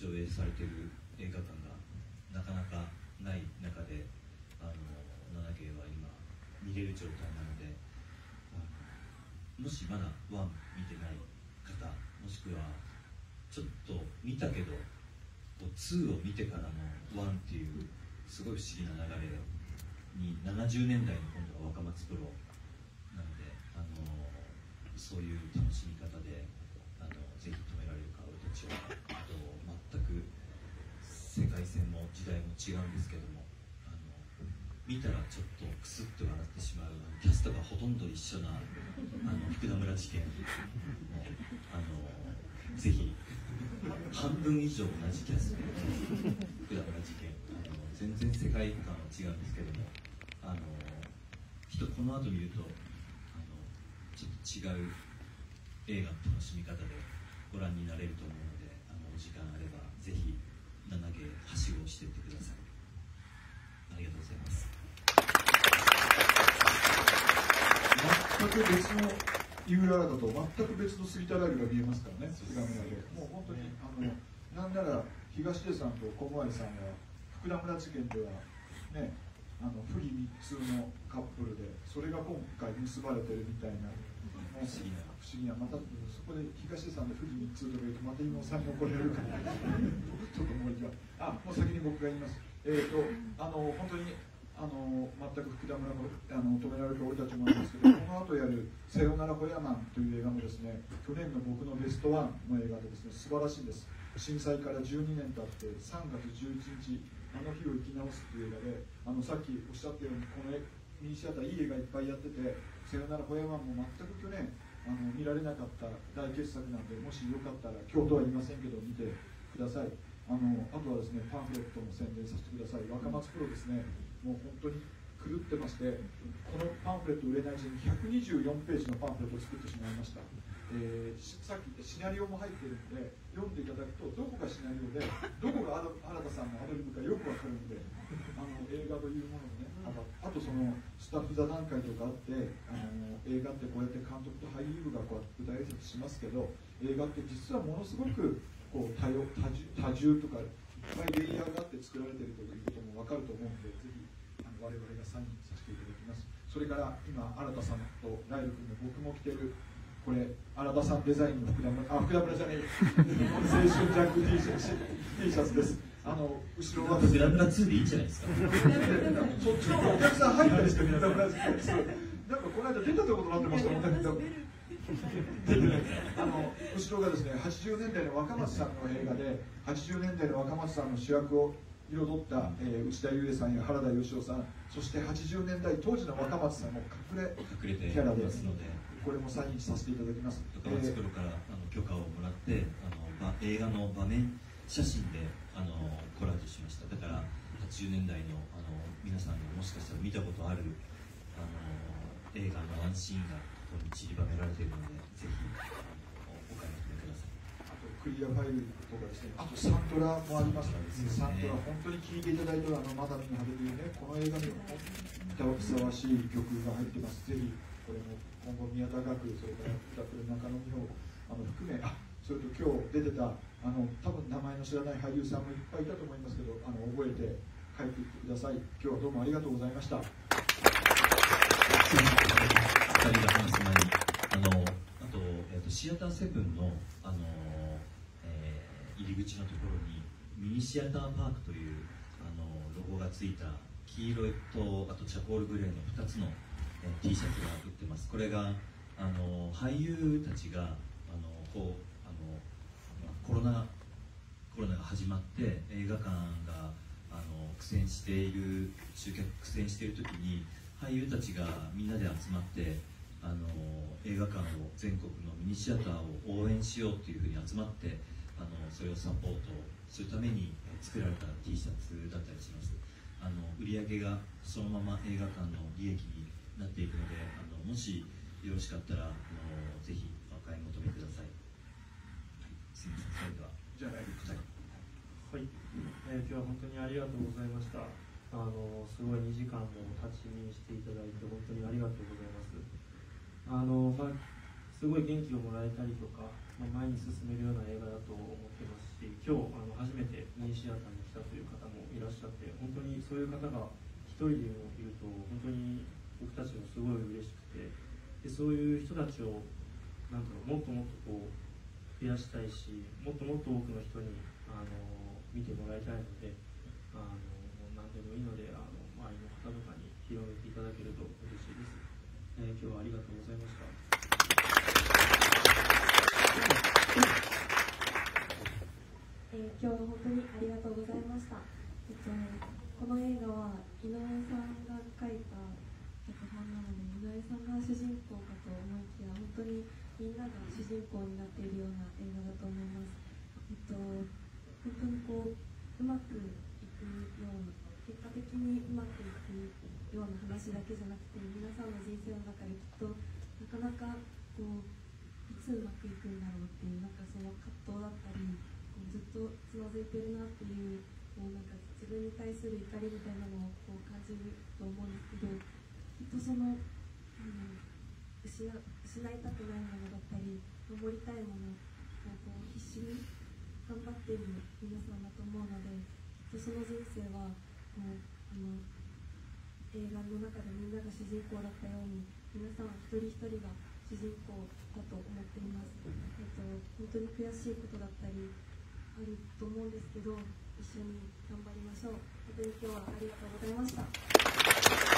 上映されてる映画館がなかなかない中であの7芸は今見れる状態なのであのもしまだ1見てない方もしくはちょっと見たけどこう2を見てからの1っていうすごい不思議な流れに70年代の今度は若松プロなのであのそういう楽しみ方であのぜひ止められるか俺たちはあと世界線も時代も違うんですけどもあの見たらちょっとクスッと笑ってしまうキャストがほとんど一緒なあの福田村事件もあのぜひ半分以上同じキャスト福田村事件あの全然世界観は違うんですけどもあのきっとこの後見るとあのちょっと違う映画の楽しみ方でご覧になれると思うのであのお時間あればぜひ7芸はしててください。ありがとうございます。全く別の井浦だと全く別の杉田ライブが見えますからね、で。もう本当に、あのなんなら東出さんと小林さんは福田村事件ではね、あの不義密通のカップルで、それが今回結ばれてるみたいな、不思議な不思議な、またそこで東出さんで不義密通とか言うと、また今さんに怒られるから、ちょっともう一回、あもう先に僕が言います。えーとあの本当にあの全く福田村のあの止められる俺たちもなんですけど、この後やる「さよならホヤマン」という映画もですね、去年の僕のベストワンの映画でですね、素晴らしいです。震災から12年経って3月11日、あの日を生き直すという映画で、あのさっきおっしゃったように、このミニシアター、いい映画いっぱいやってて、さよならホヤマンも全く去年あの見られなかった大傑作なんで、もしよかったら、今日とは言いませんけど、見てください。あのあとはですね、パンフレットも宣伝させてください。若松プロですね、もう本当に狂ってまして、このパンフレット売れないうちに124ページのパンフレットを作ってしまいました。えーさっき言ったシナリオも入ってるので、読んでいただくと、どこがシナリオで、どこが新田さんのアドリブかよくわかるので、あの映画というものをね、あとあとそのスタッフ座談会とかあって、あの映画ってこうやって監督と俳優部がこうやって舞台挨拶しますけど、映画って実はものすごくこう多様多重多重とかいっぱいレイヤーがあって作られているということも分かると思うので、ぜひあの我々がサインさせていただきます。それから今、新田さんとライル君の僕も着てる、これ、新田さんデザインの福田村、あ、福田村じゃねえ、青春ジャック T シャツ T シャツです。あの後ろは。グラムラ2でいいんじゃないですか。そっちの方がお客さん入ったりして、福田村なんかこの間出たところになってましたもんね。あの後ろがですね80年代の若松さんの映画で80年代の若松さんの主役を彩った、えー内田裕也さんや原田芳雄さんそして80年代当時の若松さんも隠れ隠れてキャラでますので。これもサインさせていただきます、高松プロからあの許可をもらってあのば映画の場面写真であのコラージュしましただから80年代のあの皆さんがもしかしたら見たことあるあの映画のワンシーンがここに散りばめられているのでぜひあのお買い求めください。あとクリアファイルとかですねあとサントラもありますからですね。サントラ本当に聴いていただいてるあのマダミン派というね。この映画に歌ふさわしい曲が入ってます。ぜひこれも今後宮田学それから歌ってる中野美穂あの含めあそれと今日出てたあの多分名前の知らない俳優さんもいっぱいいたと思いますけどあの覚えて帰ってきてください。今日はどうもありがとうございました。2人が話す前にあのあと,、えー、とシアターセブンのあの、えー入り口のところにミニシアターパークというあのロゴがついた黄色とあとチャコールグレーの2つの、えー T シャツが売ってます。これがあの俳優たちがあのこうあのコロナコロナが始まって映画館があの苦戦している集客苦戦している時に俳優たちがみんなで集まってあの映画館を全国のミニシアターを応援しようっていうふうに集まってあのそれをサポートするためにえ作られた T シャツだったりします。あの売り上げがそのまま映画館の利益になっていくのであのもしよろしかったらあのぜひお買い求めください、はい、すみませんそれではじゃあライブはいはい、えー今日は本当にありがとうございました。あのすごい2時間も立ち見していただいて本当にありがとうございます。あのまあすごい元気をもらえたりとか、まあ、前に進めるような映画だと思ってますし今日あの初めてミニシアターに来たという方もいらっしゃって本当にそういう方が一人でもいると本当に僕たちもすごい嬉しくてでそういう人たちをなんだろうもっともっとこう増やしたいしもっともっと多くの人にあの見てもらいたいのであの何でもいいのであの周りの方とかに広めていただけると嬉しいです、えー今日はありがとうございました。えー今日は本当にありがとうございました、えっと、この映画は井上さんが書いた脚本なので井上さんが主人公かと思いきや本当にみんなが主人公になっているような映画だと思います。えっと本当にこううまくいくような結果的にうまくいくような話だけじゃなくて皆さんの人生の中できっとなかなかこういつうまくいくんだろうっていうなんかその葛藤だったりこうずっとつまずいてるなっていうこうなんか自分に対する怒りみたいなのをこう感じると思うんですけどきっとその、うん、失失いたくないものだったり守りたいものをこう必死に頑張っている皆さんだと思うのできっとその人生はもうあの映画の中でみんなが主人公だったように皆さん一人一人が主人公だと思っています、えっと、本当に悔しいことだったりあると思うんですけど一緒に頑張りましょう。本当に今日はありがとうございました。